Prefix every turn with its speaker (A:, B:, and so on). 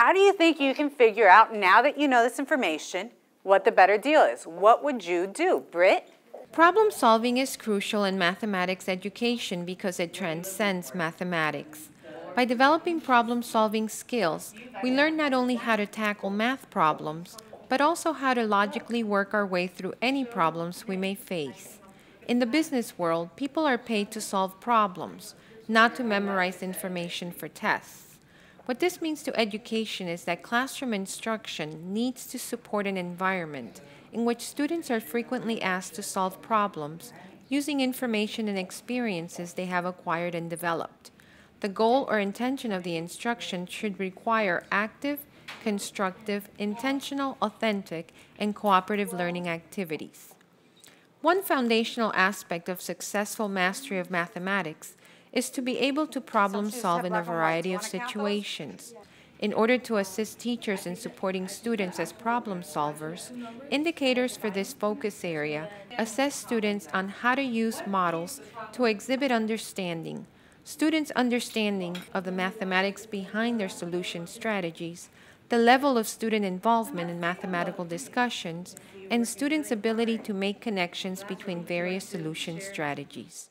A: how do you think you can figure out, now that you know this information, what the better deal is? What would you do? Britt?
B: Problem solving is crucial in mathematics education because it transcends mathematics. By developing problem solving skills, we learn not only how to tackle math problems, but also how to logically work our way through any problems we may face. In the business world, people are paid to solve problems, not to memorize information for tests. What this means to education is that classroom instruction needs to support an environment in which students are frequently asked to solve problems using information and experiences they have acquired and developed. The goal or intention of the instruction should require active, constructive, intentional, authentic, and cooperative learning activities. One foundational aspect of successful mastery of mathematics is to be able to problem solve in a variety of situations. In order to assist teachers in supporting students as problem solvers, indicators for this focus area assess students on how to use models to exhibit understanding, students' understanding of the mathematics behind their solution strategies, the level of student involvement in mathematical discussions, and students' ability to make connections between various solution strategies.